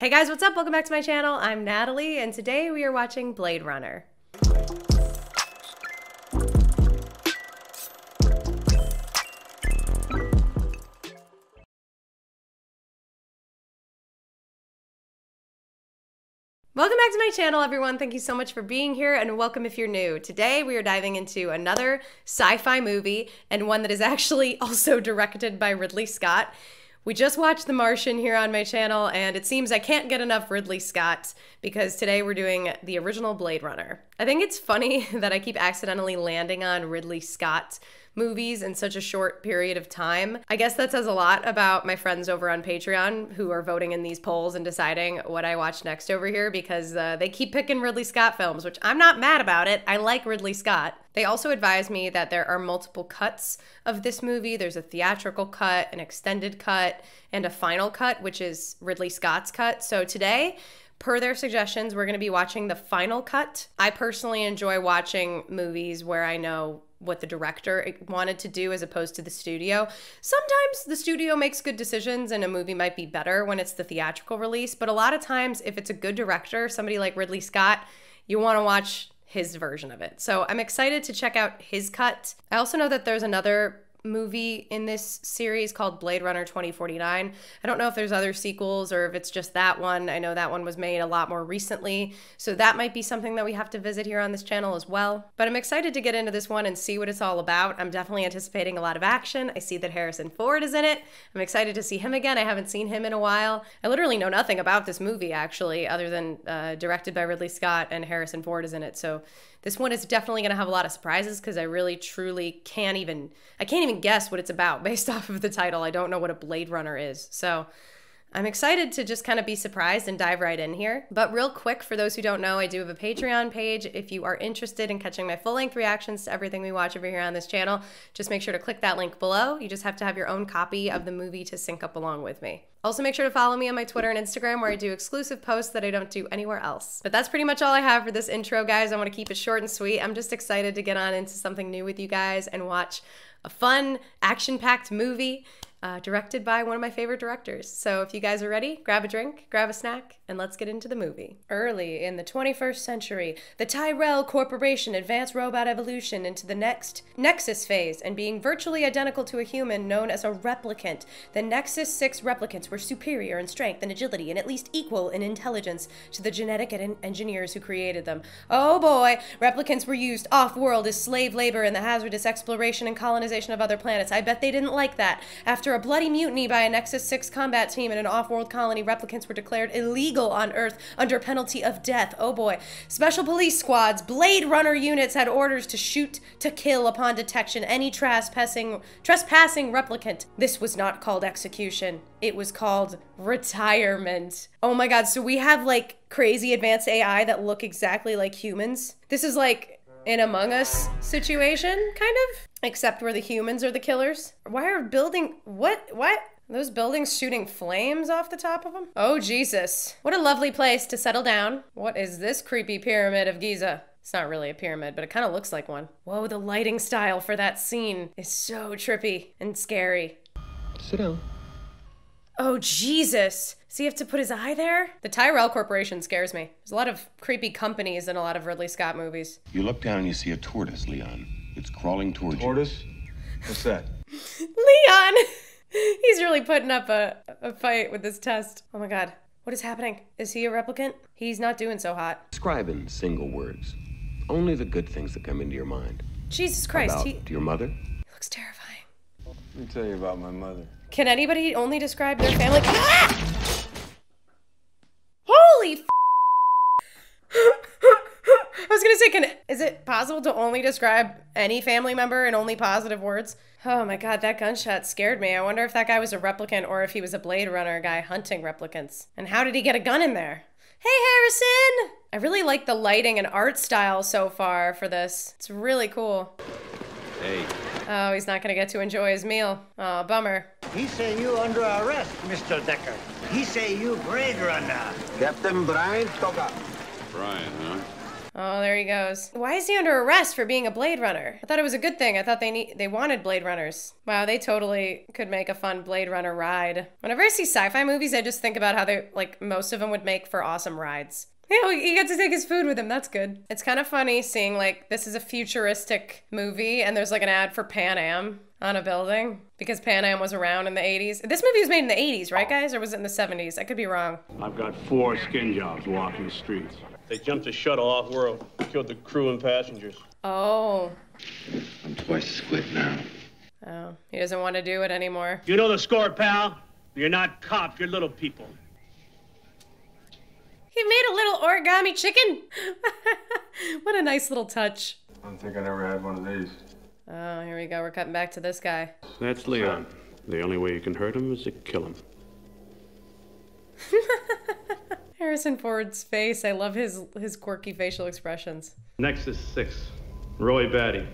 Hey guys, what's up? Welcome back to my channel. I'm Natalie, and today we are watching Blade Runner. Welcome back to my channel, everyone. Thank you so much for being here, and welcome if you're new. Today, we are diving into another sci fi movie, and one that is actually also directed by Ridley Scott. We just watched The Martian here on my channel, and it seems I can't get enough Ridley Scott because today we're doing the original Blade Runner. I think it's funny that I keep accidentally landing on Ridley Scott movies in such a short period of time. I guess that says a lot about my friends over on Patreon who are voting in these polls and deciding what I watch next over here because uh, they keep picking Ridley Scott films, which I'm not mad about it. I like Ridley Scott. They also advise me that there are multiple cuts of this movie. There's a theatrical cut, an extended cut, and a final cut, which is Ridley Scott's cut. So today, per their suggestions, we're going to be watching the final cut. I personally enjoy watching movies where I know what the director wanted to do as opposed to the studio. Sometimes the studio makes good decisions and a movie might be better when it's the theatrical release, but a lot of times if it's a good director, somebody like Ridley Scott, you want to watch his version of it. So I'm excited to check out his cut. I also know that there's another movie in this series called Blade Runner 2049. I don't know if there's other sequels or if it's just that one. I know that one was made a lot more recently, so that might be something that we have to visit here on this channel as well. But I'm excited to get into this one and see what it's all about. I'm definitely anticipating a lot of action. I see that Harrison Ford is in it. I'm excited to see him again. I haven't seen him in a while. I literally know nothing about this movie actually, other than uh, directed by Ridley Scott and Harrison Ford is in it. So this one is definitely going to have a lot of surprises because I really truly can't even I can't even guess what it's about based off of the title. I don't know what a Blade Runner is. So I'm excited to just kind of be surprised and dive right in here. But real quick, for those who don't know, I do have a Patreon page. If you are interested in catching my full length reactions to everything we watch over here on this channel, just make sure to click that link below. You just have to have your own copy of the movie to sync up along with me. Also, make sure to follow me on my Twitter and Instagram where I do exclusive posts that I don't do anywhere else. But that's pretty much all I have for this intro, guys. I want to keep it short and sweet. I'm just excited to get on into something new with you guys and watch a fun, action packed movie uh, directed by one of my favorite directors. So if you guys are ready, grab a drink, grab a snack, and let's get into the movie. Early in the 21st century, the Tyrell Corporation advanced robot evolution into the next Nexus phase and being virtually identical to a human known as a replicant. The Nexus 6 replicants were superior in strength and agility and at least equal in intelligence to the genetic engineers who created them. Oh boy, replicants were used off-world as slave labor in the hazardous exploration and colonization of other planets. I bet they didn't like that. After after a bloody mutiny by a Nexus 6 combat team in an off-world colony, replicants were declared illegal on Earth under penalty of death. Oh boy. Special police squads, Blade Runner units had orders to shoot to kill upon detection any trespassing trespassing replicant. This was not called execution. It was called retirement. Oh my god, so we have like crazy advanced AI that look exactly like humans. This is like an Among Us situation, kind of. Except where the humans are the killers. Why are building what what? Are those buildings shooting flames off the top of them? Oh Jesus. What a lovely place to settle down. What is this creepy pyramid of Giza? It's not really a pyramid, but it kind of looks like one. Whoa, the lighting style for that scene is so trippy and scary. Sit down. Oh, Jesus. Does you have to put his eye there? The Tyrell Corporation scares me. There's a lot of creepy companies in a lot of Ridley Scott movies. You look down and you see a tortoise, Leon. It's crawling towards tortoise? you. Tortoise? What's that? Leon! He's really putting up a, a fight with this test. Oh my god. What is happening? Is he a replicant? He's not doing so hot. Describe in single words. Only the good things that come into your mind. Jesus Christ. About he your mother? He looks terrifying. Let me tell you about my mother. Can anybody only describe their family? Ah! Holy I was gonna say, can is it possible to only describe any family member in only positive words? Oh my god, that gunshot scared me. I wonder if that guy was a replicant or if he was a Blade Runner guy hunting replicants. And how did he get a gun in there? Hey, Harrison! I really like the lighting and art style so far for this. It's really cool. Hey. Oh, he's not gonna get to enjoy his meal. Oh, bummer. He say you under arrest, Mr. Deckard. He say you Blade Runner. Captain Brian Toga. Brian, huh? Oh, there he goes. Why is he under arrest for being a Blade Runner? I thought it was a good thing. I thought they need they wanted Blade Runners. Wow, they totally could make a fun Blade Runner ride. Whenever I see sci-fi movies, I just think about how they like most of them would make for awesome rides. Yeah, he got to take his food with him. That's good. It's kind of funny seeing like this is a futuristic movie and there's like an ad for Pan Am on a building because Pan Am was around in the 80s. This movie was made in the 80s, right, guys? Or was it in the 70s? I could be wrong. I've got four skin jobs walking the streets. They jumped the shuttle off world, killed the crew and passengers. Oh. I'm twice as quick now. Oh. He doesn't want to do it anymore. You know the score, pal. You're not cops, you're little people. He made a little origami chicken. what a nice little touch. I don't think I never had one of these. Oh, here we go. We're cutting back to this guy. That's Leon. The only way you can hurt him is to kill him. Harrison Ford's face. I love his his quirky facial expressions. Nexus 6, Roy Batty.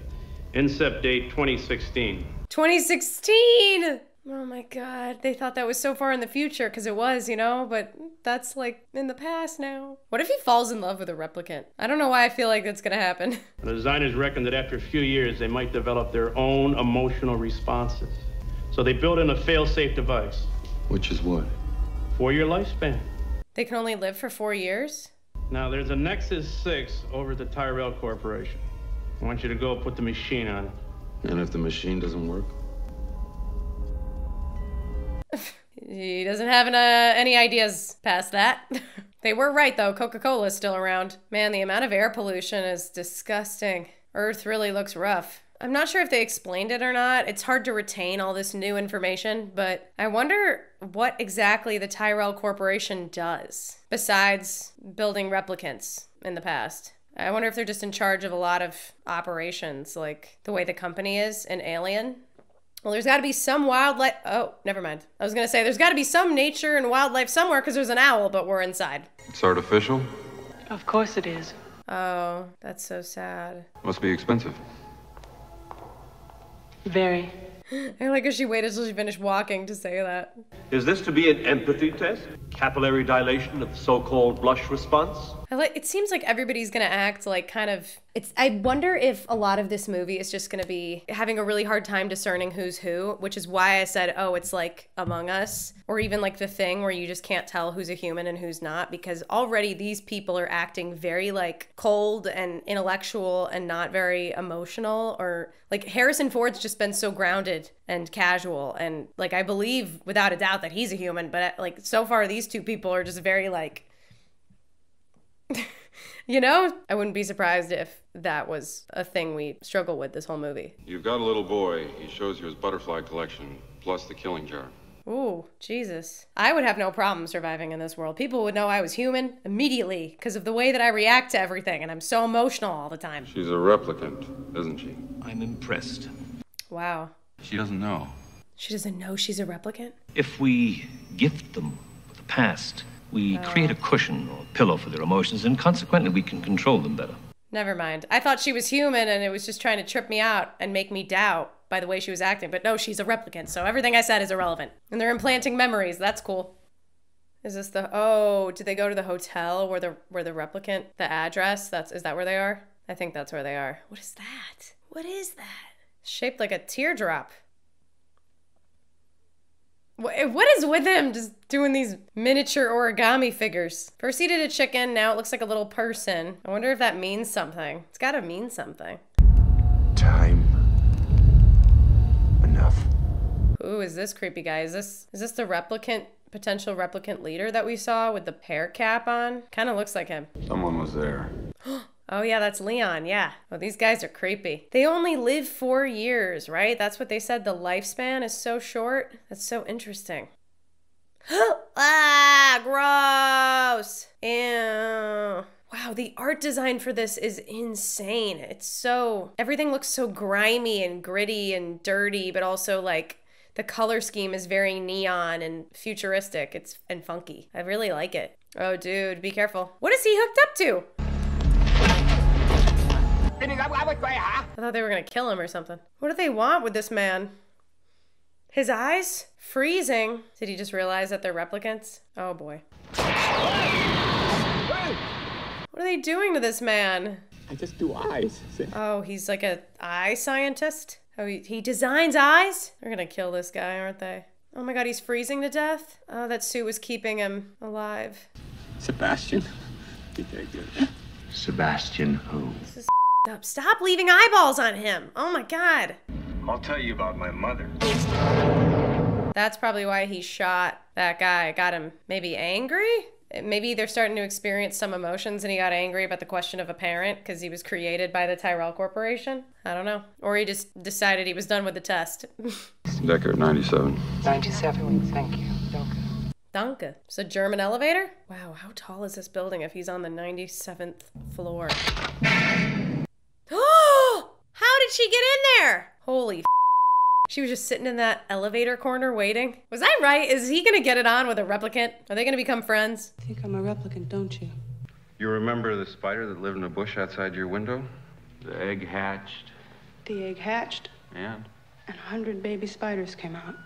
Incept date 2016. 2016. Oh my god. They thought that was so far in the future because it was, you know, but that's like in the past now. What if he falls in love with a replicant? I don't know why I feel like that's going to happen. The designers reckon that after a few years, they might develop their own emotional responses. So they built in a fail-safe device. Which is what? Four-year lifespan. They can only live for 4 years? Now, there's a Nexus 6 over at the Tyrell Corporation. I want you to go put the machine on it. And if the machine doesn't work? He doesn't have uh, any ideas past that. they were right, though. Coca Cola is still around. Man, the amount of air pollution is disgusting. Earth really looks rough. I'm not sure if they explained it or not. It's hard to retain all this new information, but I wonder what exactly the Tyrell Corporation does besides building replicants in the past. I wonder if they're just in charge of a lot of operations, like the way the company is in Alien. Well, there's got to be some wildlife. Oh, never mind. I was going to say there's got to be some nature and wildlife somewhere because there's an owl, but we're inside. It's artificial? Of course it is. Oh, that's so sad. Must be expensive. Very. I like how she waited till she finished walking to say that. Is this to be an empathy test? Capillary dilation of the so-called blush response? It seems like everybody's gonna act like kind of. It's. I wonder if a lot of this movie is just gonna be having a really hard time discerning who's who, which is why I said, oh, it's like Among Us, or even like The Thing, where you just can't tell who's a human and who's not, because already these people are acting very like cold and intellectual and not very emotional, or like Harrison Ford's just been so grounded and casual, and like I believe without a doubt that he's a human, but like so far these two people are just very like you know, I wouldn't be surprised if that was a thing we struggle with this whole movie. You've got a little boy. He shows you his butterfly collection, plus the killing jar. Ooh, Jesus. I would have no problem surviving in this world. People would know I was human immediately because of the way that I react to everything, and I'm so emotional all the time. She's a replicant, isn't she? I'm impressed. Wow. She doesn't know. She doesn't know she's a replicant? If we gift them with the past, we oh. create a cushion or pillow for their emotions, and consequently, we can control them better. Never mind. I thought she was human and it was just trying to trip me out and make me doubt by the way she was acting. But no, she's a replicant, so everything I said is irrelevant. And they're implanting memories. That's cool. Is this the oh, did they go to the hotel where the where the replicant, the address? That's is that where they are? I think that's where they are. What is that? What is that? Shaped like a teardrop. Wh- eh, What is with him just doing these miniature origami figures? First he did a chicken, now it looks like a little person. I wonder if that means something. It's gotta mean something. Time. Enough. Ooh, is this creepy guy? Is this is this the replicant potential replicant leader that we saw with the pear cap on? Kind of looks like him. Someone was there. Oh yeah, that's Leon. Yeah. Well, these guys are creepy. They only live 4 years, right? That's what they said the lifespan is so short. That's so interesting. ah, gross. Ew. Wow, the art design for this is insane. It's so everything looks so grimy and gritty and dirty, but also like the color scheme is very neon and futuristic. It's and funky. I really like it. Oh, dude, be careful. What is he hooked up to? I thought they were gonna kill him or something. What do they want with this man? His eyes? Freezing. Did he just realize that they're replicants? Oh boy. What are they doing to this man? I just do eyes. Oh, he's like a eye scientist. Oh, he, he designs eyes. They're gonna kill this guy, aren't they? Oh my god, he's freezing to death. Oh, that suit was keeping him alive. Sebastian. Be very good. Sebastian who? This is up. Stop leaving eyeballs on him. Oh my god. I'll tell you about my mother. That's probably why he shot that guy. Got him maybe angry? Maybe they're starting to experience some emotions and he got angry about the question of a parent because he was created by the Tyrell Corporation. I don't know. Or he just decided he was done with the test. Deckard, 97. 97, thank you. Danke. Danke. It's a German elevator? Wow, how tall is this building if he's on the 97th floor? How did she get in there? Holy She was just sitting in that elevator corner waiting. Was I right? Is he gonna get it on with a replicant? Are they gonna become friends? I think I'm a replicant, don't you? You remember the spider that lived in a bush outside your window? The egg hatched. The egg hatched, And? and a hundred baby spiders came out,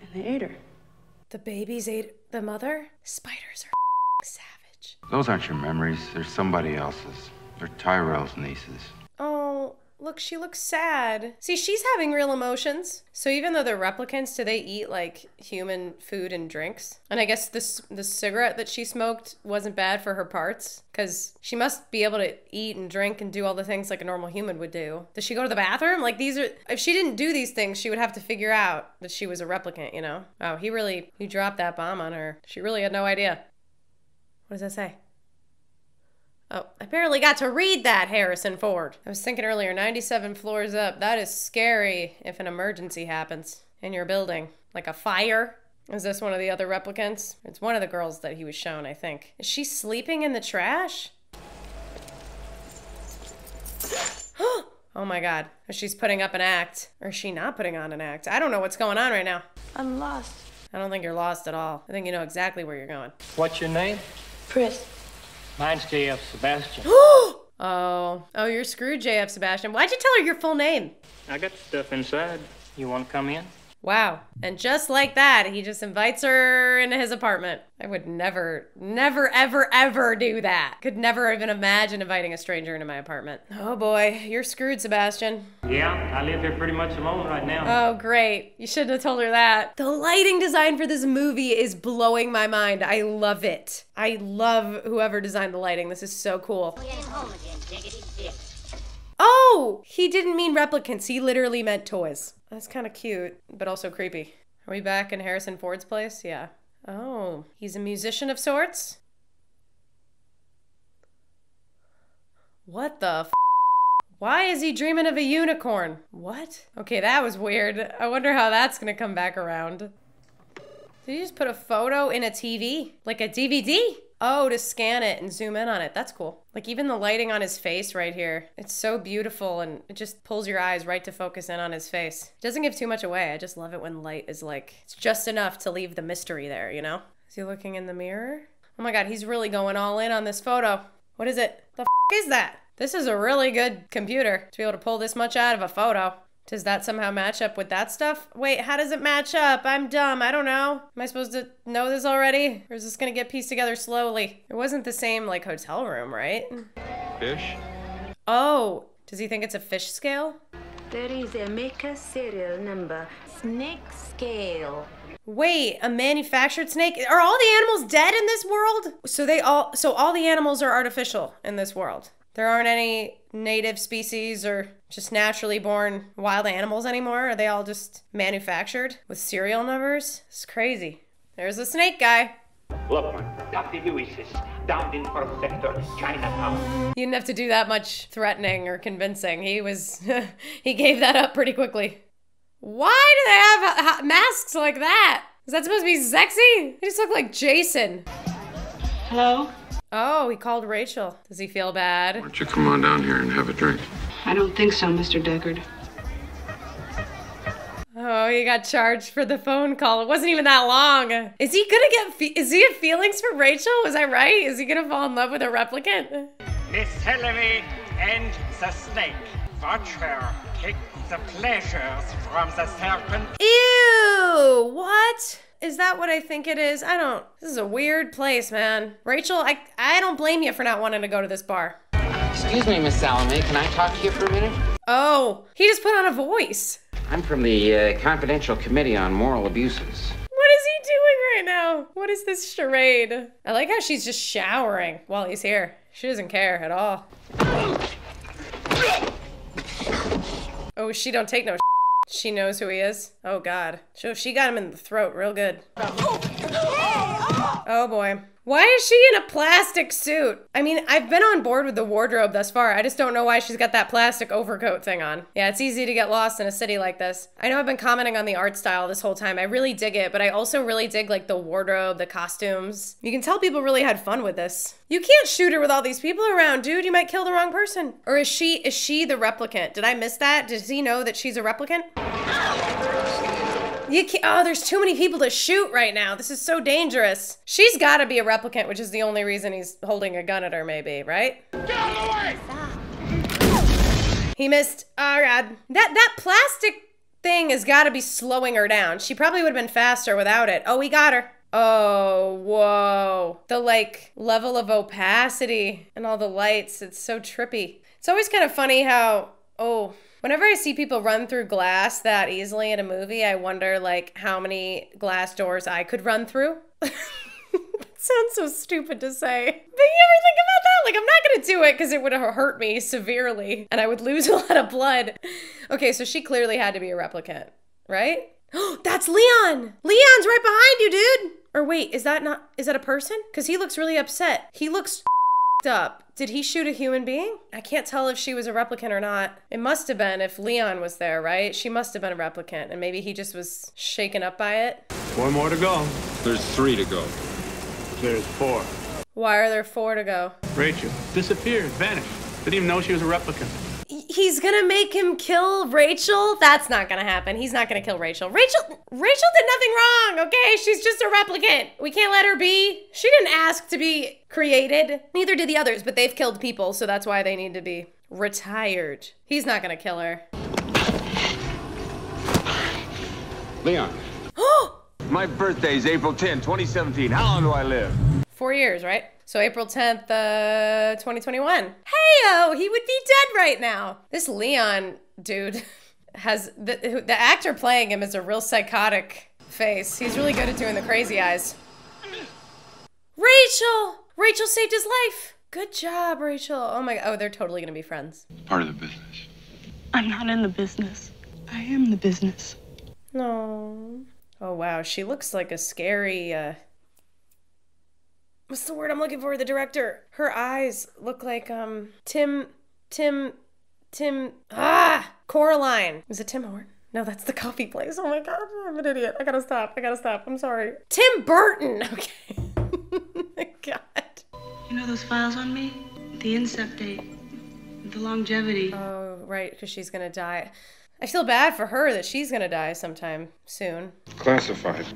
and they ate her. The babies ate the mother? Spiders are savage. Those aren't your memories. They're somebody else's. They're Tyrell's nieces. Oh, look, she looks sad. See, she's having real emotions. So even though they're replicants, do they eat like human food and drinks? And I guess this the cigarette that she smoked wasn't bad for her parts because she must be able to eat and drink and do all the things like a normal human would do. Does she go to the bathroom? Like these are if she didn't do these things, she would have to figure out that she was a replicant, you know? Oh, he really he dropped that bomb on her. She really had no idea. What does that say? Oh, I barely got to read that, Harrison Ford. I was thinking earlier, 97 floors up. That is scary if an emergency happens in your building. Like a fire. Is this one of the other replicants? It's one of the girls that he was shown, I think. Is she sleeping in the trash? oh my god. She's putting up an act. Or is she not putting on an act? I don't know what's going on right now. I'm lost. I don't think you're lost at all. I think you know exactly where you're going. What's your name? Pris. Mine's J.F. Sebastian. Oh. Oh, you're screwed, JF Sebastian. Why'd you tell her your full name? I got stuff inside. You want to come in? Wow. And just like that, he just invites her into his apartment. I would never, never, ever, ever do that. Could never even imagine inviting a stranger into my apartment. Oh boy, you're screwed, Sebastian. Yeah, I live here pretty much alone right now. Oh, great. You shouldn't have told her that. The lighting design for this movie is blowing my mind. I love it. I love whoever designed the lighting. This is so cool. Oh, he didn't mean replicants. He literally meant toys. That's kind of cute, but also creepy. Are we back in Harrison Ford's place? Yeah. Oh, he's a musician of sorts? What the f? Why is he dreaming of a unicorn? What? Okay, that was weird. I wonder how that's gonna come back around. Did you just put a photo in a TV? Like a DVD? Oh, to scan it and zoom in on it. That's cool. Like even the lighting on his face right here. It's so beautiful and it just pulls your eyes right to focus in on his face. It doesn't give too much away. I just love it when light is like, it's just enough to leave the mystery there, you know? Is he looking in the mirror? Oh my god, he's really going all in on this photo. What is it? The is that? This is a really good computer to be able to pull this much out of a photo. Does that somehow match up with that stuff? Wait, how does it match up? I'm dumb. I don't know. Am I supposed to know this already? Or is this gonna get pieced together slowly? It wasn't the same, like, hotel room, right? Fish? Oh, does he think it's a fish scale? There is a maker serial number, snake scale. Wait, a manufactured snake? Are all the animals dead in this world? So they all so all the animals are artificial in this world. There aren't any native species or just naturally born wild animals anymore. Are they all just manufactured with serial numbers? It's crazy. There's a snake guy. Look, Dr. Lewis is down in first sector, Chinatown. You didn't have to do that much threatening or convincing. He was he gave that up pretty quickly. Why do they have uh, masks like that? Is that supposed to be sexy? They just look like Jason. Hello? Oh, he called Rachel. Does he feel bad? Why don't you come on down here and have a drink? I don't think so, Mr. Deckard. Oh, he got charged for the phone call. It wasn't even that long. Is he gonna get? Fe- is he have feelings for Rachel? Was I right? Is he gonna fall in love with a replicant? Miss Hillary and the snake. Watch her take the pleasures from the serpent. Ew! What? Is that what I think it is? I don't. This is a weird place, man. Rachel, I I don't blame you for not wanting to go to this bar. Excuse me, Miss Salome. Can I talk to you for a minute? Oh, he just put on a voice. I'm from the uh, Confidential Committee on Moral Abuses. What is he doing right now? What is this charade? I like how she's just showering while he's here. She doesn't care at all. Oh, she don't take no She knows who he is. Oh god. So she got him in the throat real good. Oh, oh, oh Oh, boy. Why is she in a plastic suit? I mean, I've been on board with the wardrobe thus far. I just don't know why she's got that plastic overcoat thing on. Yeah, it's easy to get lost in a city like this. I know I've been commenting on the art style this whole time. I really dig it, but I also really dig like the wardrobe, the costumes. You can tell people really had fun with this. You can't shoot her with all these people around, dude. You might kill the wrong person. Or is she is she the replicant? Did I miss that? Does he know that she's a replicant? You can't, oh, there's too many people to shoot right now. This is so dangerous. She's got to be a replicant, which is the only reason he's holding a gun at her, maybe, right? Get out of the way! He missed. Oh god, that that plastic thing has got to be slowing her down. She probably would have been faster without it. Oh, we got her. Oh, whoa. The like level of opacity and all the lights. It's so trippy. It's always kind of funny how, oh, Whenever I see people run through glass that easily in a movie, I wonder like how many glass doors I could run through. sounds so stupid to say. But you ever think about that? Like, I'm not gonna do it because it would hurt me severely and I would lose a lot of blood. Okay, so she clearly had to be a replicant, right? Oh, that's Leon! Leon's right behind you, dude! Or wait, is that not, is that a person? Because he looks really upset. He looks up. Did he shoot a human being? I can't tell if she was a replicant or not. It must have been if Leon was there, right? She must have been a replicant, and maybe he just was shaken up by it. Four more to go. There's three to go. There's four. Why are there four to go? Rachel disappeared, vanished. Didn't even know she was a replicant. He's gonna make him kill Rachel? That's not gonna happen. He's not gonna kill Rachel. Rachel Rachel did nothing wrong, okay? She's just a replicant. We can't let her be. She didn't ask to be created. Neither did the others, but they've killed people, so that's why they need to be retired. He's not gonna kill her. Leon. My birthday's April 10, 2017. How long do I live? Four years, right? So April 10th, uh, 2021. Heyo, he would be dead right now. This Leon dude has the the actor playing him is a real psychotic face. He's really good at doing the crazy eyes. Rachel! Rachel saved his life. Good job, Rachel. Oh my oh, they're totally gonna be friends. Part of the business. I'm not in the business. I am the business. No. Oh wow, she looks like a scary uh what's the word I'm looking for? The director. Her eyes look like um Tim Tim Tim ah Coraline. Is it Tim Horton? No, that's the coffee place. Oh my god, I'm an idiot. I gotta stop. I gotta stop. I'm sorry. Tim Burton. Okay. god. You know those files on me? The incept date, the longevity. Oh right, because she's gonna die. I feel bad for her that she's gonna die sometime soon. Classified.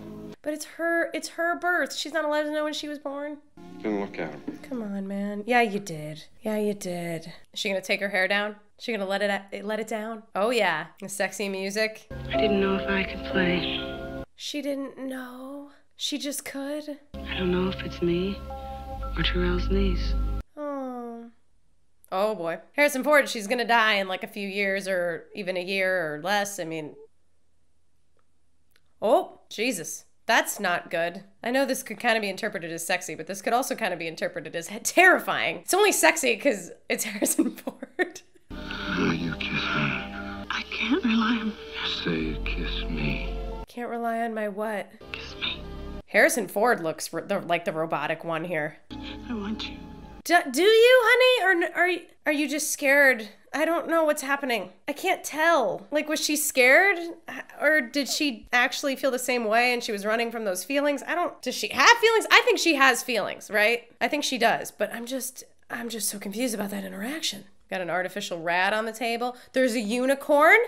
But it's her it's her birth. She's not allowed to know when she was born. Didn't look at him. Come on, man. Yeah, you did. Yeah, you did. Is she gonna take her hair down? Is she gonna let it let it down? Oh yeah. The sexy music. I didn't know if I could play. She didn't know. She just could. I don't know if it's me or Tyrell's niece. Oh. Oh boy. Harrison Ford, she's gonna die in like a few years or even a year or less. I mean. Oh, Jesus. That's not good. I know this could kind of be interpreted as sexy, but this could also kind of be interpreted as terrifying. It's only sexy because it's Harrison Ford. Will you kiss me? I can't rely on. Say you kiss me. Can't rely on my what? Kiss me. Harrison Ford looks r- the, like the robotic one here. I want you. Do, do you, honey, or are are you just scared? I don't know what's happening. I can't tell. Like, was she scared, or did she actually feel the same way and she was running from those feelings? I don't. Does she have feelings? I think she has feelings, right? I think she does, but I'm just, I'm just so confused about that interaction. Got an artificial rat on the table. There's a unicorn.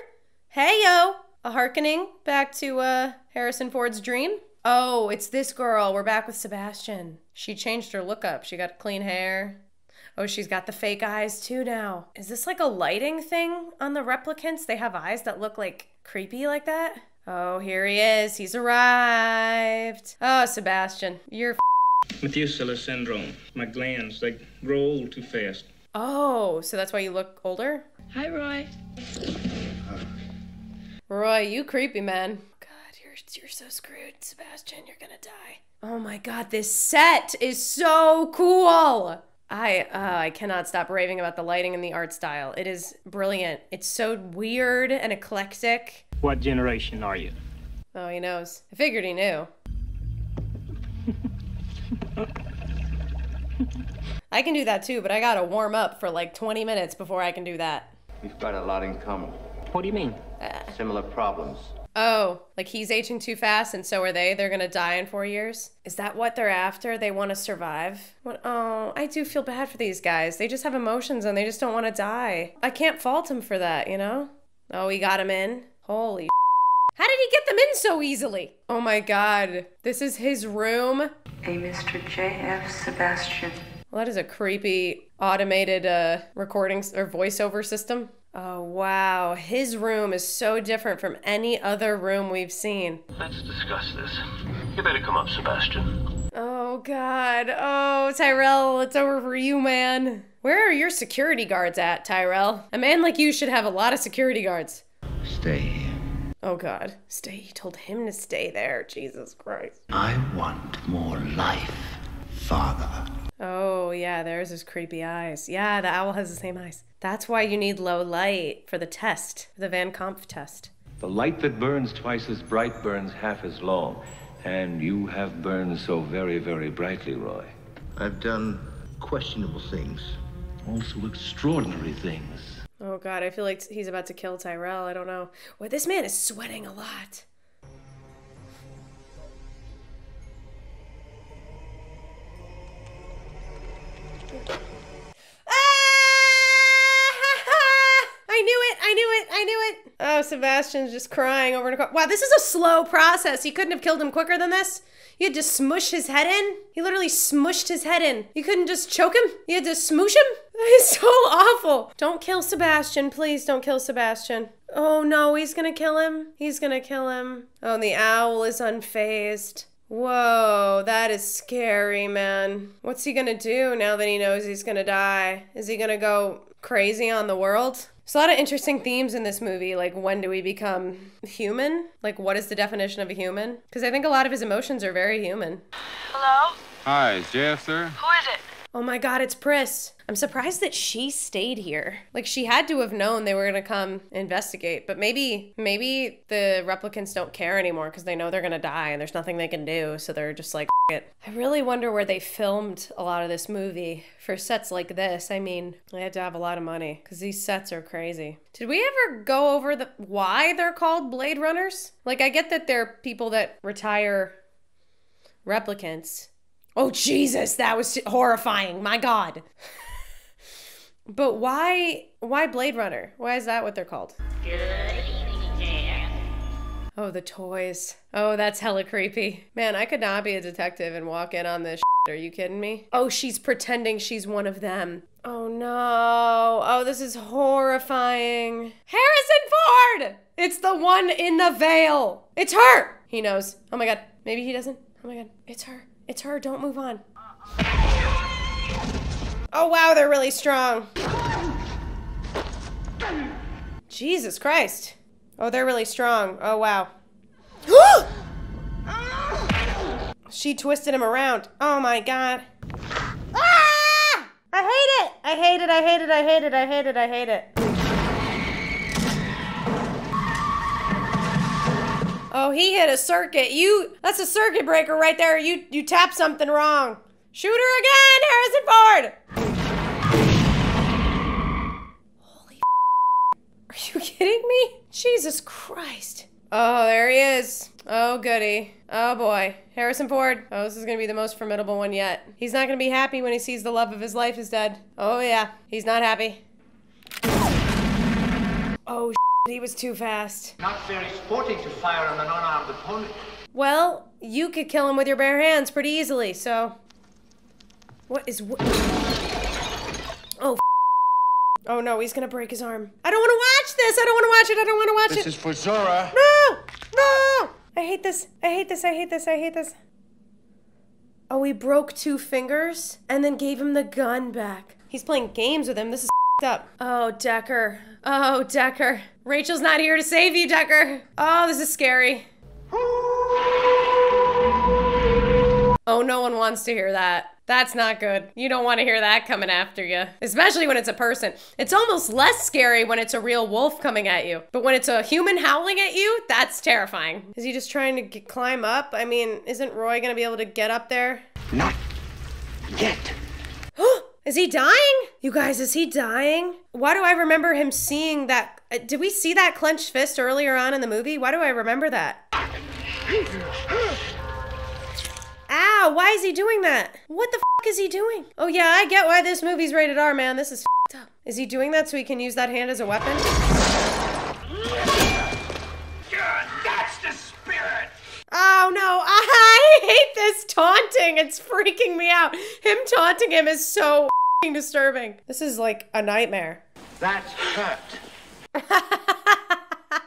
Hey yo, a hearkening back to uh Harrison Ford's dream. Oh, it's this girl. We're back with Sebastian. She changed her look up. She got clean hair. Oh, she's got the fake eyes too now. Is this like a lighting thing on the replicants? They have eyes that look like creepy like that? Oh, here he is. He's arrived. Oh, Sebastian, you're. Methuselah syndrome. My glands, they grow old too fast. Oh, so that's why you look older? Hi, Roy. Roy, you creepy man. God, you're you're so screwed, Sebastian. You're gonna die. Oh my God, this set is so cool. I uh, I cannot stop raving about the lighting and the art style. It is brilliant. It's so weird and eclectic. What generation are you? Oh, he knows. I figured he knew. I can do that too, but I gotta warm up for like 20 minutes before I can do that. We've got a lot in common. What do you mean? Similar problems. Oh, like he's aging too fast and so are they? They're gonna die in four years? Is that what they're after? They wanna survive? What? Oh, I do feel bad for these guys. They just have emotions and they just don't wanna die. I can't fault him for that, you know? Oh, he got him in? Holy How did he get them in so easily? Oh my god. This is his room? A Mr. J.F. Sebastian. Well, that is a creepy automated uh, recording or voiceover system. Oh, wow. His room is so different from any other room we've seen. Let's discuss this. You better come up, Sebastian. Oh, God. Oh, Tyrell, it's over for you, man. Where are your security guards at, Tyrell? A man like you should have a lot of security guards. Stay here. Oh, God. Stay. He told him to stay there. Jesus Christ. I want more life, Father. Oh, yeah, there's his creepy eyes. Yeah, the owl has the same eyes. That's why you need low light for the test, the Van Kampf test. The light that burns twice as bright burns half as long. And you have burned so very, very brightly, Roy. I've done questionable things. Also extraordinary things. Oh god, I feel like he's about to kill Tyrell. I don't know. Well, this man is sweating a lot. I knew it! I knew it! Oh, Sebastian's just crying over car. Wow, this is a slow process. You couldn't have killed him quicker than this? You had to smush his head in? He literally smushed his head in. You couldn't just choke him? You had to smoosh him? That is so awful. Don't kill Sebastian. Please don't kill Sebastian. Oh no, he's gonna kill him. He's gonna kill him. Oh, the owl is unfazed. Whoa, that is scary, man. What's he gonna do now that he knows he's gonna die? Is he gonna go crazy on the world? There's a lot of interesting themes in this movie, like when do we become human? Like, what is the definition of a human? Because I think a lot of his emotions are very human. Hello? Hi, is JF there? Who is it? Oh my god, it's Pris. I'm surprised that she stayed here. Like she had to have known they were gonna come investigate, but maybe maybe the replicants don't care anymore because they know they're gonna die and there's nothing they can do, so they're just like "F- it. I really wonder where they filmed a lot of this movie for sets like this. I mean, they had to have a lot of money because these sets are crazy. Did we ever go over the why they're called Blade Runners? Like I get that they're people that retire replicants. Oh Jesus, that was horrifying. My God. but why why Blade Runner? Why is that what they're called? Oh, the toys. Oh, that's hella creepy. Man, I could not be a detective and walk in on this. Shit. Are you kidding me? Oh, she's pretending she's one of them. Oh no. Oh, this is horrifying. Harrison Ford! It's the one in the veil. It's her. He knows. Oh my god. Maybe he doesn't. Oh my god. It's her. It's her. Don't move on. Oh wow, they're really strong. Jesus Christ. Oh, they're really strong. Oh wow. she twisted him around. Oh my god. Ah! I hate it. I hate it. I hate it. I hate it. I hate it. I hate it. Oh, he hit a circuit. You that's a circuit breaker right there. You you tapped something wrong. Shoot her again, Harrison Ford. Holy Are you kidding me? Jesus Christ. Oh, there he is. Oh, goody. Oh, boy. Harrison Ford. Oh, this is going to be the most formidable one yet. He's not going to be happy when he sees the love of his life is dead. Oh, yeah. He's not happy. Oh, he was too fast. Not very sporting to fire on an unarmed opponent. Well, you could kill him with your bare hands pretty easily, so. What is. Wh- oh, Oh no, he's gonna break his arm. I don't wanna watch this! I don't wanna watch it! I don't wanna watch it! This is for Zhora. No! No! I hate this. I hate this. I hate this. I hate this. Oh, he broke two fingers and then gave him the gun back. He's playing games with him. This is up. Oh, Deckard. Oh, Deckard. Rachel's not here to save you, Deckard. Oh, this is scary. Oh, no one wants to hear that. That's not good. You don't want to hear that coming after you, especially when it's a person. It's almost less scary when it's a real wolf coming at you. But when it's a human howling at you, that's terrifying. Is he just trying to get, climb up? I mean, isn't Roy going to be able to get up there? Not yet. Is he dying? You guys, is he dying? Why do I remember him seeing that? Uh, did we see that clenched fist earlier on in the movie? Why do I remember that? Ow, why is he doing that? What the is he doing? Oh yeah, I get why this movie's rated R, man. This is up. Is he doing that so he can use that hand as a weapon? Oh no, I hate this taunting. It's freaking me out. Him taunting him is so disturbing. This is like a nightmare. That hurt.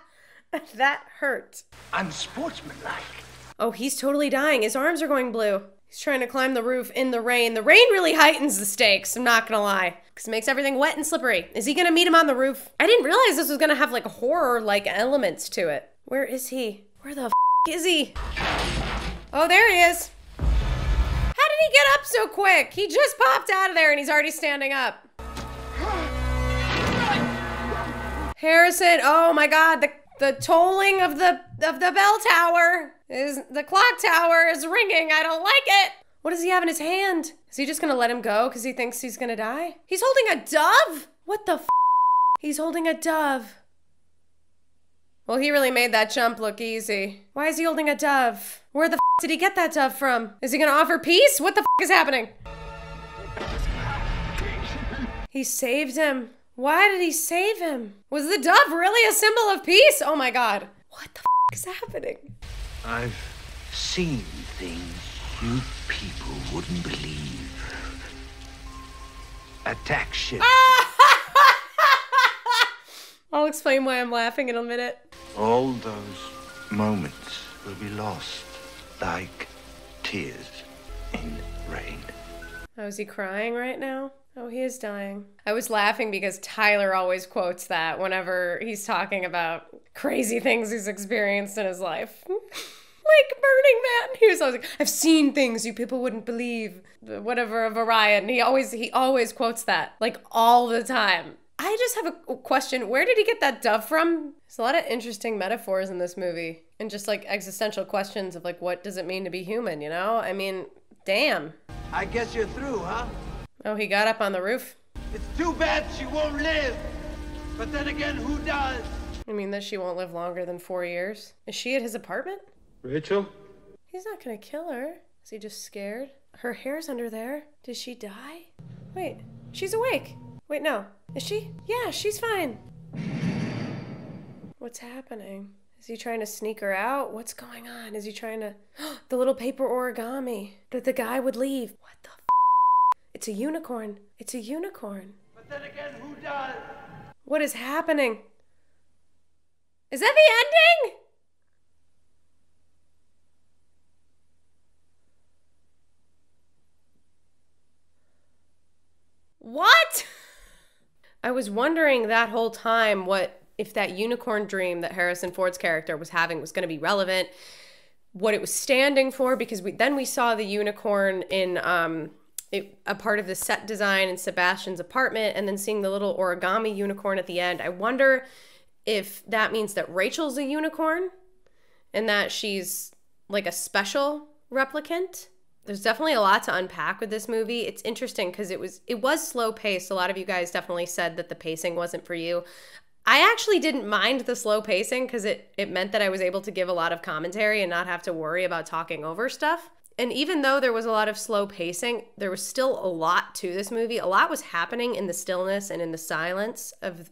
that hurt. Unsportsmanlike. Oh, he's totally dying. His arms are going blue. He's trying to climb the roof in the rain. The rain really heightens the stakes, I'm not gonna lie. Because it makes everything wet and slippery. Is he gonna meet him on the roof? I didn't realize this was gonna have like horror-like elements to it. Where is he? Where the f is he? Oh, there he is. Did he get up so quick? He just popped out of there and he's already standing up. Harrison, oh my god, the the tolling of the of the bell tower is the clock tower is ringing. I don't like it. What does he have in his hand? Is he just gonna let him go because he thinks he's gonna die? He's holding a dove? What the f? He's holding a dove. Well, he really made that jump look easy. Why is he holding a dove? Where the did he get that dove from? Is he gonna offer peace? What the f is happening? He saved him. Why did he save him? Was the dove really a symbol of peace? Oh my god. What the f is happening? I've seen things you people wouldn't believe. Attack ship. I'll explain why I'm laughing in a minute. All those moments will be lost like tears in rain. Oh, is he crying right now? Oh, he is dying. I was laughing because Tyler always quotes that whenever he's talking about crazy things he's experienced in his life. like Burning Man. He was always like, I've seen things you people wouldn't believe. Whatever of Orion. He always he always quotes that. Like all the time. I just have a question. Where did he get that dove from? There's a lot of interesting metaphors in this movie. And just like existential questions of like what does it mean to be human, you know? I mean, damn. I guess you're through, huh? Oh, he got up on the roof. It's too bad she won't live. But then again, who does? I mean that she won't live longer than four years. Is she at his apartment? Rachel? He's not gonna kill her. Is he just scared? Her hair's under there. Did she die? Wait, she's awake. Wait, no. Is she? Yeah, she's fine. What's happening? Is he trying to sneak her out? What's going on? Is he trying to. the little paper origami that the guy would leave. What the f? It's a unicorn. It's a unicorn. But then again, who does? What is happening? Is that the ending? What? I was wondering that whole time what if that unicorn dream that Harrison Ford's character was having was going to be relevant, what it was standing for because we then we saw the unicorn in um it, a part of the set design in Sebastian's apartment and then seeing the little origami unicorn at the end. I wonder if that means that Rachel's a unicorn and that she's like a special replicant there's definitely a lot to unpack with this movie. It's interesting because it was it was slow paced. A lot of you guys definitely said that the pacing wasn't for you. I actually didn't mind the slow pacing because it it meant that I was able to give a lot of commentary and not have to worry about talking over stuff. And even though there was a lot of slow pacing, there was still a lot to this movie. A lot was happening in the stillness and in the silence of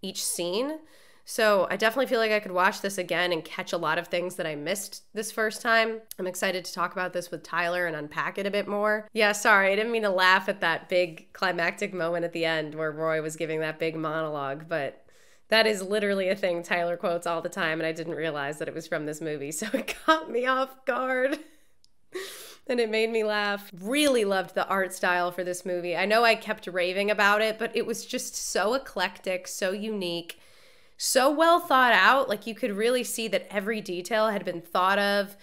each scene. So I definitely feel like I could watch this again and catch a lot of things that I missed this first time. I'm excited to talk about this with Tyler and unpack it a bit more. Yeah, sorry, I didn't mean to laugh at that big climactic moment at the end where Roy was giving that big monologue, but That is literally a thing Tyler quotes all the time, and I didn't realize that it was from this movie, so it caught me off guard. and it made me laugh. Really loved the art style for this movie. I know I kept raving about it, but it was just so eclectic, so unique, so well thought out. Like you could really see that every detail had been thought of.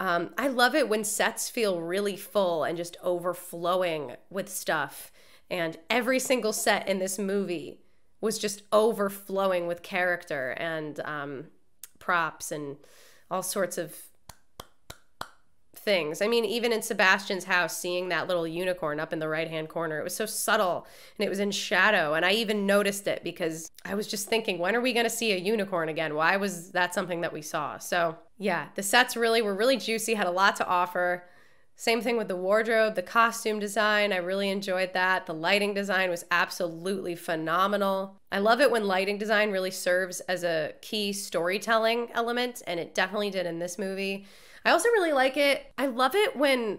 Um, I love it when sets feel really full and just overflowing with stuff. And every single set in this movie was just overflowing with character and um, props and all sorts of things. I mean, even in Sebastian's house, seeing that little unicorn up in the right hand corner, it was so subtle and it was in shadow. And I even noticed it because I was just thinking, when are we going to see a unicorn again? Why was that something that we saw? So, yeah, the sets really were really juicy, had a lot to offer. Same thing with the wardrobe, the costume design. I really enjoyed that. The lighting design was absolutely phenomenal. I love it when lighting design really serves as a key storytelling element, and it definitely did in this movie. I also really like it. I love it when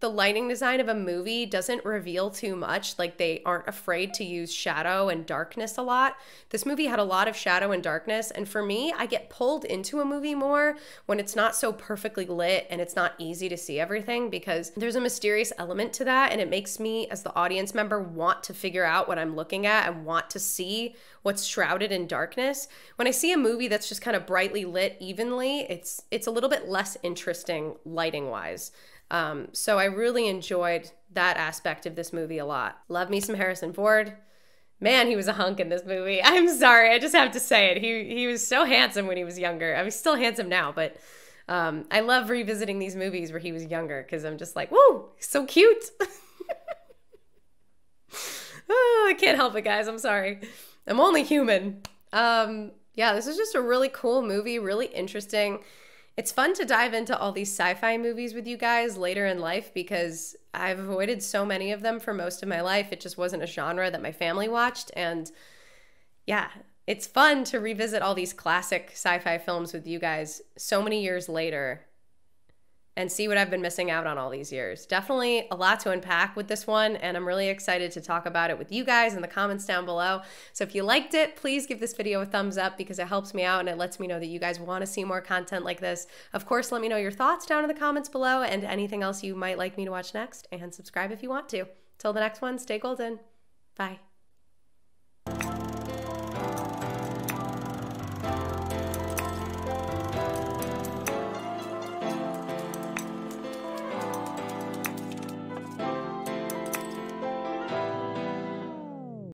the lighting design of a movie doesn't reveal too much. Like they aren't afraid to use shadow and darkness a lot. This movie had a lot of shadow and darkness. And for me, I get pulled into a movie more when it's not so perfectly lit and it's not easy to see everything because there's a mysterious element to that. And it makes me, as the audience member, want to figure out what I'm looking at and want to see what's shrouded in darkness. When I see a movie that's just kind of brightly lit evenly, it's it's a little bit less interesting lighting wise. Um, so I really enjoyed that aspect of this movie a lot. Love me some Harrison Ford. Man, he was a hunk in this movie. I'm sorry, I just have to say it. He he was so handsome when he was younger. I mean, still handsome now, but um, I love revisiting these movies where he was younger because I'm just like, whoa, so cute. oh, I can't help it, guys. I'm sorry. I'm only human. Um, yeah, this is just a really cool movie, really interesting it's fun to dive into all these sci-fi movies with you guys later in life because I've avoided so many of them for most of my life. It just wasn't a genre that my family watched and yeah, it's fun to revisit all these classic sci-fi films with you guys so many years later and see what I've been missing out on all these years. Definitely a lot to unpack with this one, and I'm really excited to talk about it with you guys in the comments down below. So if you liked it, please give this video a thumbs up because it helps me out and it lets me know that you guys want to see more content like this. Of course, let me know your thoughts down in the comments below and anything else you might like me to watch next, and subscribe if you want to. Till the next one, stay golden. Bye.